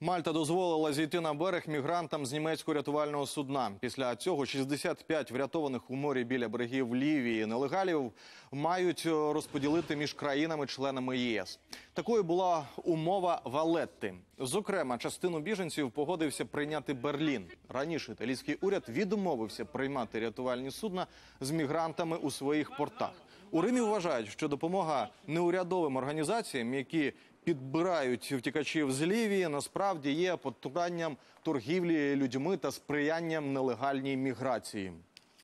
Мальта дозволила зійти на берег мігрантам з німецького рятувального судна. Після цього 65 врятованих у морі біля берегів Лівії нелегалів мають е, розподілити між країнами-членами ЄС. Такою була умова Валетти. Зокрема, частину біженців погодився прийняти Берлін. Раніше італійський уряд відмовився приймати рятувальні судна з мігрантами у своїх портах. У Римі вважають, що допомога неурядовим організаціям, які підбирають втікачів з Лівії, насправді є потуранням торгівлі людьми та сприянням нелегальній міграції.